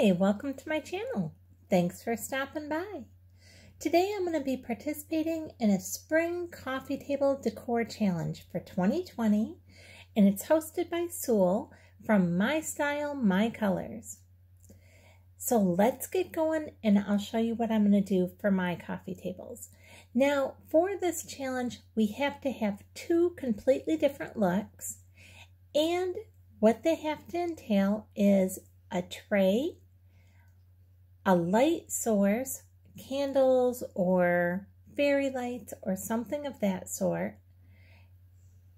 Hi, welcome to my channel. Thanks for stopping by. Today I'm going to be participating in a spring coffee table decor challenge for 2020 and it's hosted by Sule from My Style, My Colors. So let's get going and I'll show you what I'm going to do for my coffee tables. Now for this challenge we have to have two completely different looks and what they have to entail is a tray, a light source, candles or fairy lights or something of that sort,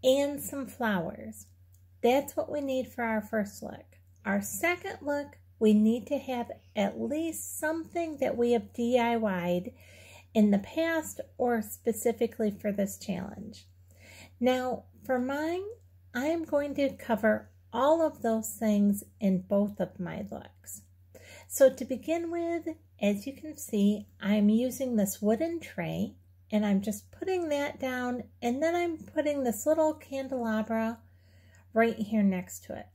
and some flowers. That's what we need for our first look. Our second look, we need to have at least something that we have DIYed in the past or specifically for this challenge. Now, for mine, I am going to cover all of those things in both of my looks. So to begin with, as you can see, I'm using this wooden tray and I'm just putting that down and then I'm putting this little candelabra right here next to it.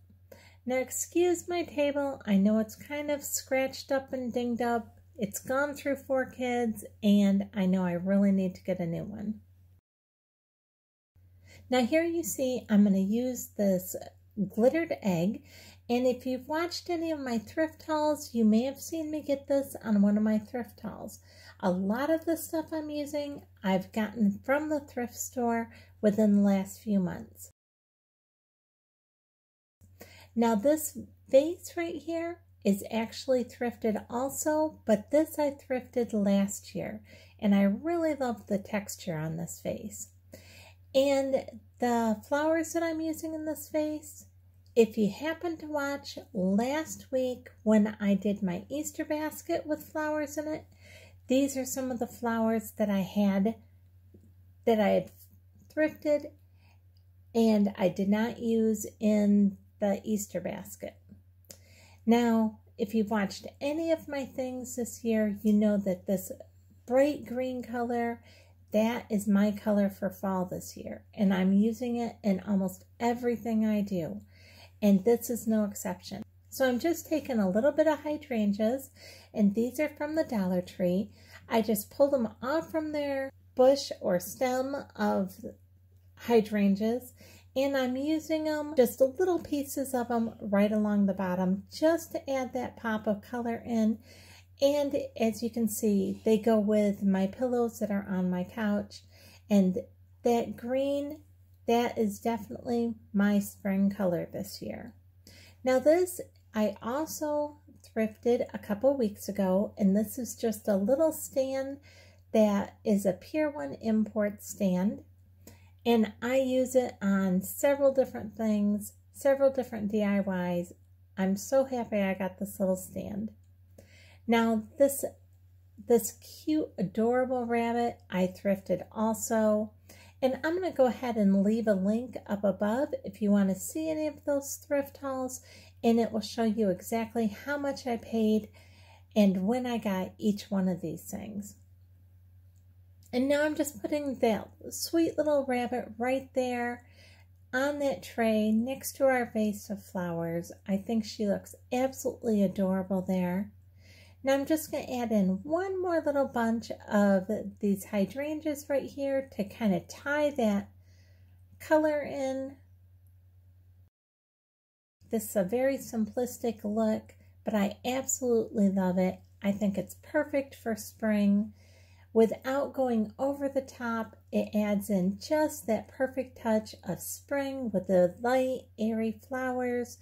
Now excuse my table, I know it's kind of scratched up and dinged up. It's gone through four kids and I know I really need to get a new one. Now here you see I'm going to use this glittered egg. And if you've watched any of my thrift hauls, you may have seen me get this on one of my thrift hauls. A lot of the stuff I'm using, I've gotten from the thrift store within the last few months. Now this vase right here is actually thrifted also, but this I thrifted last year, and I really love the texture on this vase. And the flowers that I'm using in this vase, if you happen to watch last week when I did my Easter basket with flowers in it, these are some of the flowers that I had that I had thrifted and I did not use in the Easter basket. Now, if you've watched any of my things this year, you know that this bright green color that is my color for fall this year, and I'm using it in almost everything I do, and this is no exception. So I'm just taking a little bit of hydrangeas, and these are from the Dollar Tree. I just pull them off from their bush or stem of hydrangeas, and I'm using them, just little pieces of them right along the bottom, just to add that pop of color in and as you can see, they go with my pillows that are on my couch. And that green, that is definitely my spring color this year. Now this, I also thrifted a couple weeks ago. And this is just a little stand that is a Pier 1 import stand. And I use it on several different things, several different DIYs. I'm so happy I got this little stand. Now this this cute, adorable rabbit I thrifted also. And I'm going to go ahead and leave a link up above if you want to see any of those thrift hauls. And it will show you exactly how much I paid and when I got each one of these things. And now I'm just putting that sweet little rabbit right there on that tray next to our vase of flowers. I think she looks absolutely adorable there. Now I'm just going to add in one more little bunch of these hydrangeas right here to kind of tie that color in. This is a very simplistic look, but I absolutely love it. I think it's perfect for spring. Without going over the top, it adds in just that perfect touch of spring with the light, airy flowers,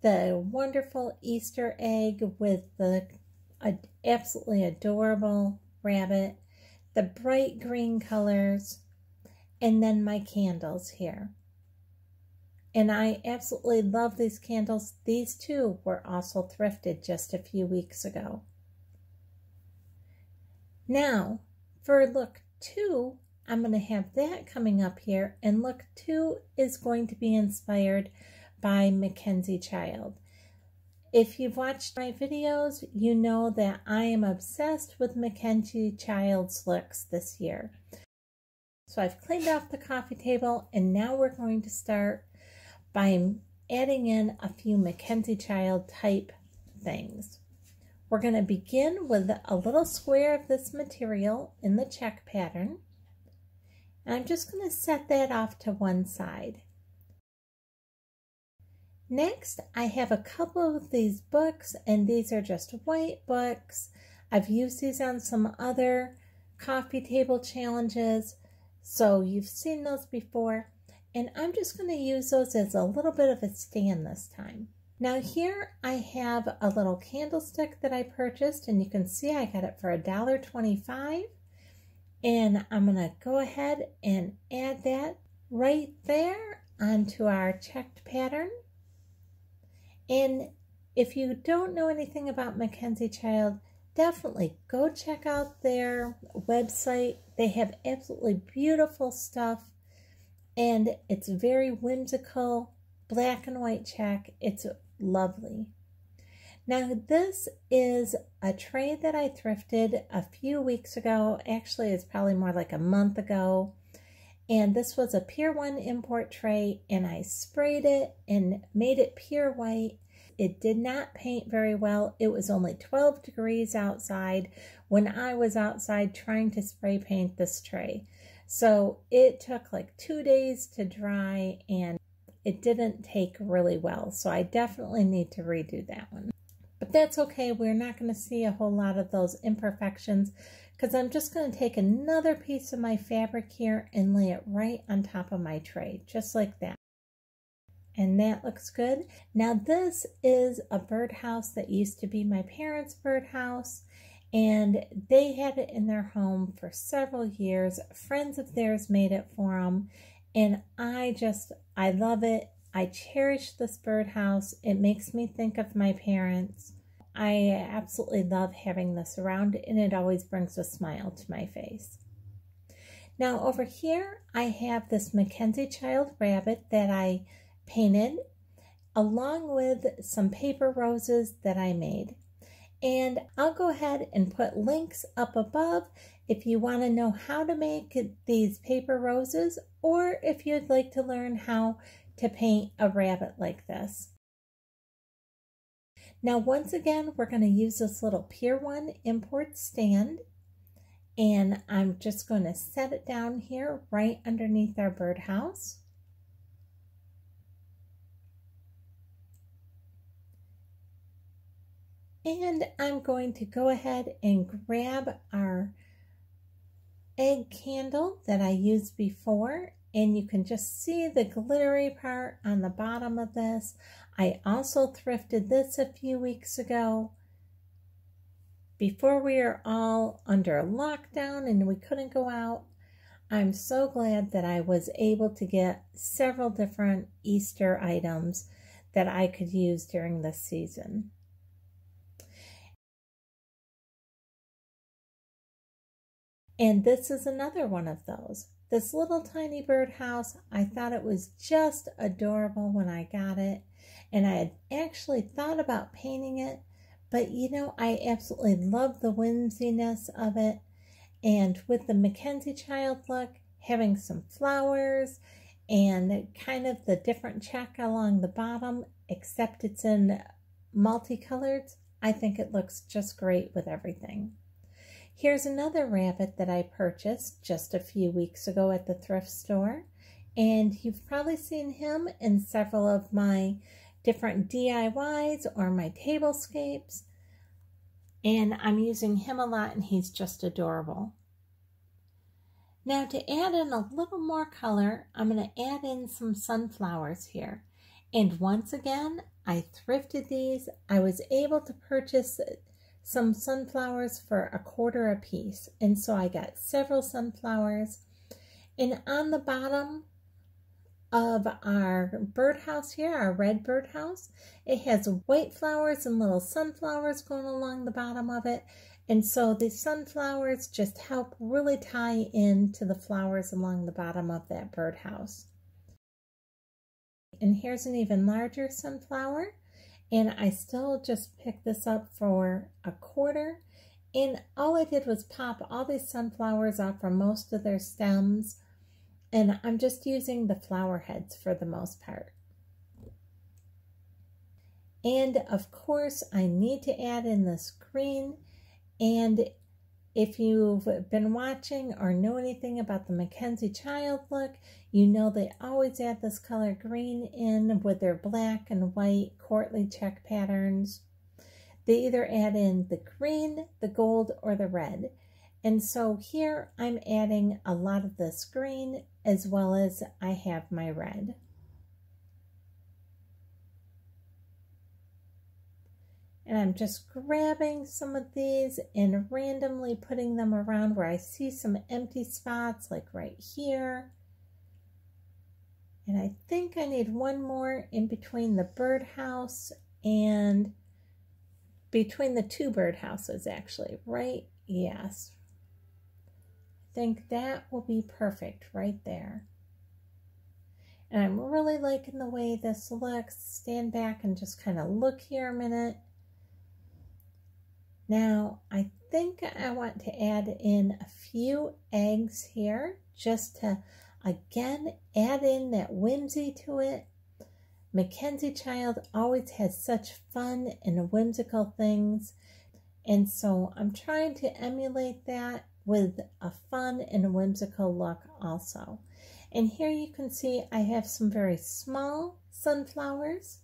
the wonderful Easter egg with the an absolutely adorable rabbit, the bright green colors, and then my candles here. And I absolutely love these candles. These two were also thrifted just a few weeks ago. Now, for look two, I'm going to have that coming up here. And look two is going to be inspired by Mackenzie Child. If you've watched my videos, you know that I am obsessed with Mackenzie Child's looks this year. So I've cleaned off the coffee table and now we're going to start by adding in a few Mackenzie Child type things. We're going to begin with a little square of this material in the check pattern. And I'm just going to set that off to one side. Next, I have a couple of these books, and these are just white books. I've used these on some other coffee table challenges, so you've seen those before. And I'm just going to use those as a little bit of a stand this time. Now here I have a little candlestick that I purchased and you can see I got it for $1.25 and I'm going to go ahead and add that right there onto our checked pattern. And if you don't know anything about Mackenzie Child, definitely go check out their website. They have absolutely beautiful stuff and it's very whimsical, black and white check. It's lovely. Now this is a tray that I thrifted a few weeks ago. Actually, it's probably more like a month ago. And this was a Pier 1 import tray and I sprayed it and made it pure white. It did not paint very well. It was only 12 degrees outside when I was outside trying to spray paint this tray. So it took like two days to dry and it didn't take really well. So I definitely need to redo that one. But that's okay. We're not going to see a whole lot of those imperfections because I'm just going to take another piece of my fabric here and lay it right on top of my tray, just like that. And that looks good. Now this is a birdhouse that used to be my parents' birdhouse and they had it in their home for several years. Friends of theirs made it for them and I just, I love it. I cherish this birdhouse. It makes me think of my parents. I absolutely love having this around and it always brings a smile to my face. Now over here, I have this Mackenzie Child rabbit that I painted along with some paper roses that I made. And I'll go ahead and put links up above if you want to know how to make these paper roses or if you'd like to learn how to paint a rabbit like this. Now once again we're going to use this little Pier 1 import stand and I'm just going to set it down here right underneath our birdhouse. And I'm going to go ahead and grab our egg candle that I used before and you can just see the glittery part on the bottom of this. I also thrifted this a few weeks ago before we were all under lockdown and we couldn't go out. I'm so glad that I was able to get several different Easter items that I could use during this season. And this is another one of those. This little tiny birdhouse, I thought it was just adorable when I got it. And I had actually thought about painting it, but you know, I absolutely love the whimsiness of it. And with the Mackenzie Child look, having some flowers and kind of the different check along the bottom, except it's in multicolored, I think it looks just great with everything. Here's another rabbit that I purchased just a few weeks ago at the thrift store. And you've probably seen him in several of my different DIYs or my tablescapes. And I'm using him a lot and he's just adorable. Now to add in a little more color, I'm going to add in some sunflowers here. And once again, I thrifted these. I was able to purchase some sunflowers for a quarter a piece. And so I got several sunflowers. And on the bottom of our birdhouse here, our red birdhouse, it has white flowers and little sunflowers going along the bottom of it. And so the sunflowers just help really tie in to the flowers along the bottom of that birdhouse. And here's an even larger sunflower. And I still just picked this up for a quarter. And all I did was pop all these sunflowers off from most of their stems. And I'm just using the flower heads for the most part. And of course, I need to add in this green. And if you've been watching or know anything about the Mackenzie Child look, you know they always add this color green in with their black and white courtly check patterns. They either add in the green, the gold, or the red. And so here I'm adding a lot of this green as well as I have my red. And I'm just grabbing some of these and randomly putting them around where I see some empty spots like right here. And I think I need one more in between the birdhouse and between the two birdhouses actually, right? Yes. Think that will be perfect right there. And I'm really liking the way this looks. Stand back and just kind of look here a minute. Now, I think I want to add in a few eggs here just to, again, add in that whimsy to it. Mackenzie Child always has such fun and whimsical things. And so I'm trying to emulate that with a fun and whimsical look also. And here you can see I have some very small sunflowers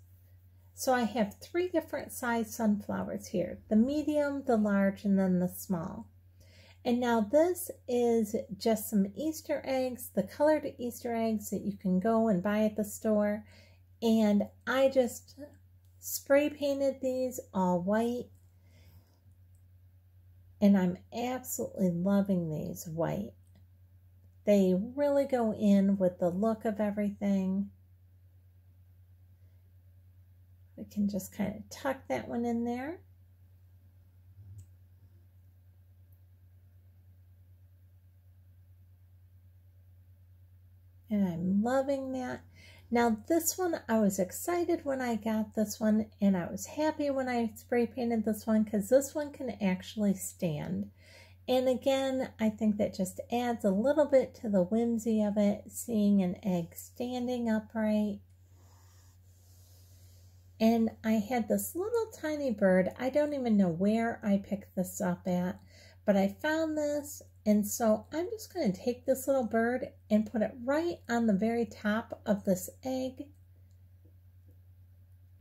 so I have three different size sunflowers here, the medium, the large, and then the small. And now this is just some Easter eggs, the colored Easter eggs that you can go and buy at the store. And I just spray painted these all white. And I'm absolutely loving these white. They really go in with the look of everything. We can just kind of tuck that one in there. And I'm loving that. Now this one, I was excited when I got this one and I was happy when I spray painted this one because this one can actually stand. And again, I think that just adds a little bit to the whimsy of it, seeing an egg standing upright. And I had this little tiny bird. I don't even know where I picked this up at, but I found this. And so I'm just going to take this little bird and put it right on the very top of this egg.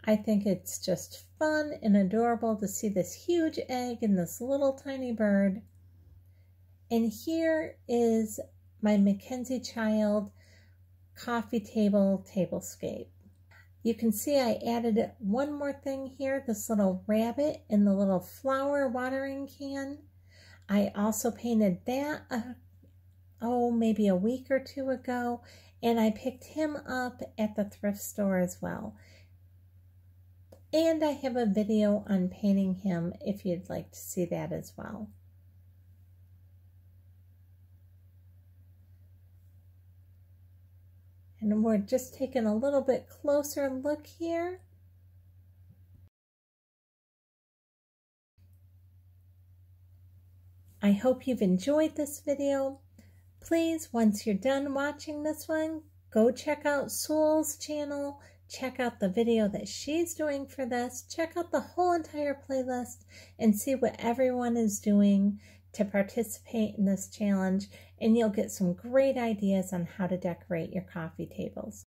I think it's just fun and adorable to see this huge egg and this little tiny bird. And here is my Mackenzie Child coffee table tablescape. You can see I added one more thing here, this little rabbit in the little flower watering can. I also painted that, uh, oh, maybe a week or two ago, and I picked him up at the thrift store as well. And I have a video on painting him if you'd like to see that as well. And we're just taking a little bit closer look here. I hope you've enjoyed this video. Please, once you're done watching this one, go check out Sule's channel, check out the video that she's doing for this, check out the whole entire playlist, and see what everyone is doing to participate in this challenge and you'll get some great ideas on how to decorate your coffee tables.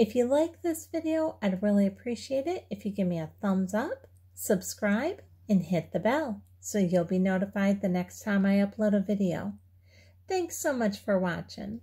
If you like this video, I'd really appreciate it if you give me a thumbs up, subscribe, and hit the bell so you'll be notified the next time I upload a video. Thanks so much for watching.